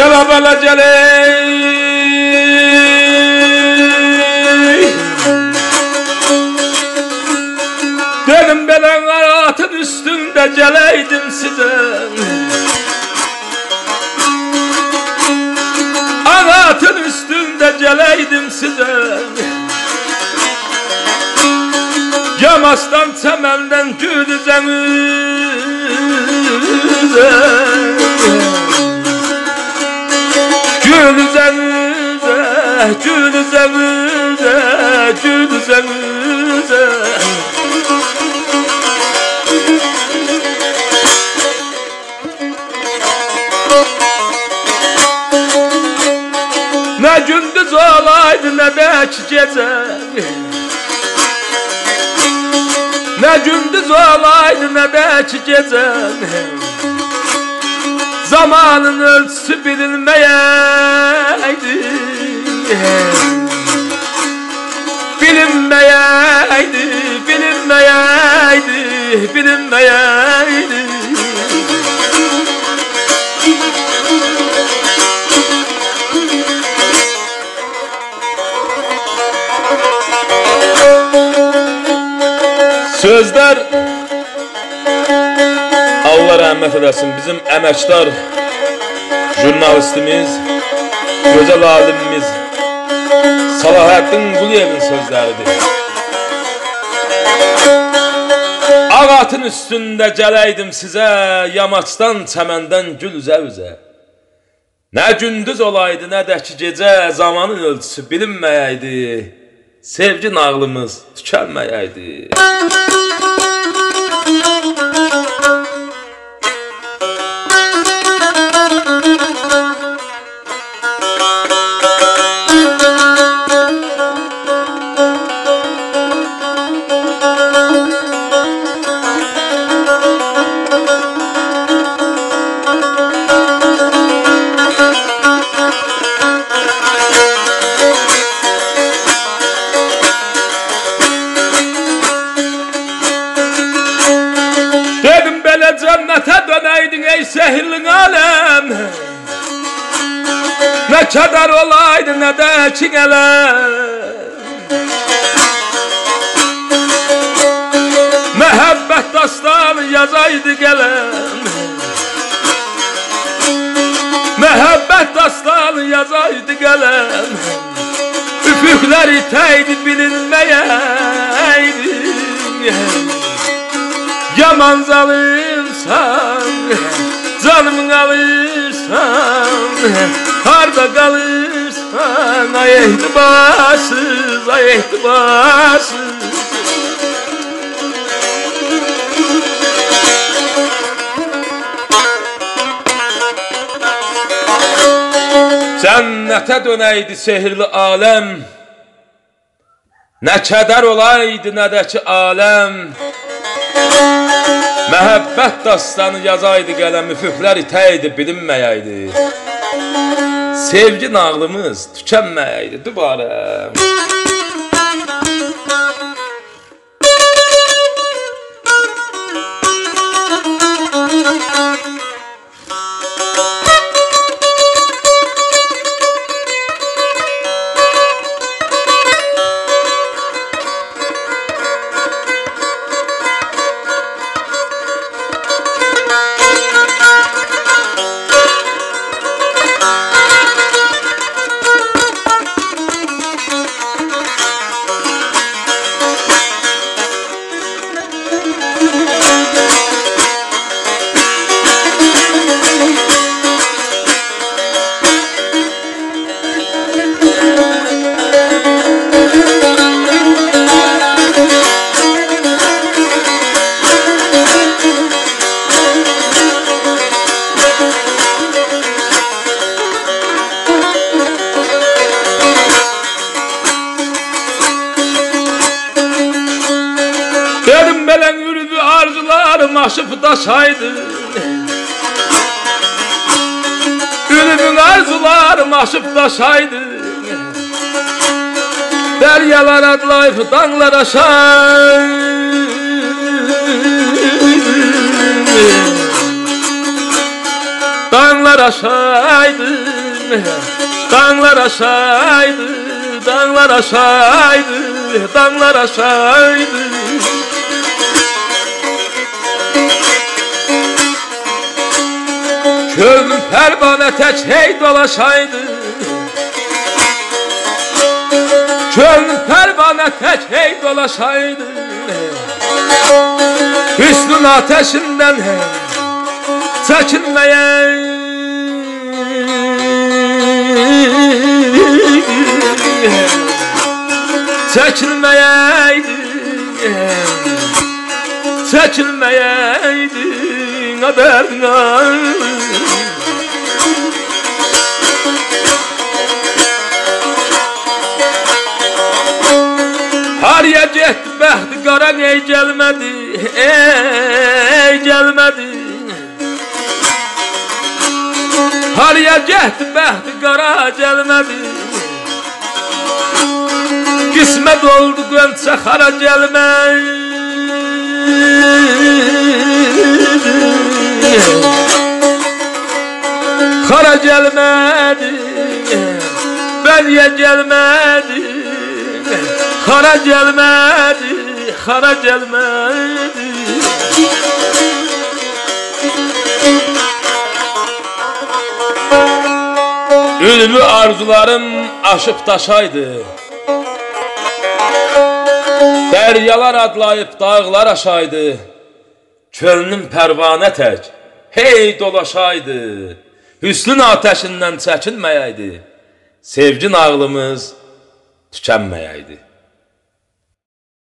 Celabala celey Dedim ben atın üstünde celeydim size. Anatın üstünde celeydim size. Yamastan çemenden gül üzerinize, gül üzerinize Ne gündüz olaydı ne de gece Ne gündüz olaydı ne de gece Zamanın ölçüsü bilinmeyeydi. Bilinmeyeydi, bilinmeyeydi, bilinmeyeydi. Sözler Allah rəhmət eləsin bizim əməkdar jurnalistimiz, gözəl alimimiz Salahattin Quliyevin sözləridir. Ağatın üstündə gələydim sizə, yamaçdan, çəməndən gül üzə-üzə. Nə gündüz olaydı, nə də ki gecə, zamanın ölçüsü bilinməyəydi. Sevgi nağlımız tükənməyəydi. Dedim belə cənnətə dönəydin ey sehirli aləm Nə kədər olaydı, nə də ki qələm Məhəbbət dastanı yazaydı qələm Məhəbbət dastanı yazaydı qələm Üfüqlər itəydi bilinməyəydi Yaman zalımsan Canımı alırsan Harda kalırsan Ay ehtibarsız Ay ehtibarsız Cənnətə dönəydi sehirli aləm. Nə kədər olaydı, nə də ki aləm Məhəbbət dastanı yazaydı qələm üfüqlər itəydi bilinməyəydi. Sevgi nağlımız tükənməyəydi dübarə Dedim belen yürüdü arzularım aşıp taşaydı Ülümün arzularım aşıp taşaydı Deryalar adlayıp dağlar aşaydı Dağlar aşaydı Dağlar aşaydı, dağlar aşaydı, dağlar aşaydı pervane tek hey dolaşaydı. Könlüm pervane tek hey dolaşaydı. Hüsnün ateşinden hem çekinmeye Çekilmeyeydi Çekilmeyeydi Haberine Hariye qara ey gəlmədi Ey gəlmədi Hariye getdi bəxti qara gəlmədi. Qismət oldu qönçə xara gəlmədi. Xara gəlmədi Bəliyə gəlmədi. Xara gəlmədi Xara gəlmədi Ülmü arzularım aşıp taşaydı Deryalar adlayıp dağlar aşaydı. Könlüm pərvanə tək Hey dolaşaydı. Hüsnün ateşindən çəkinməyəydi. Sevgi nağlımız tükənməyəydi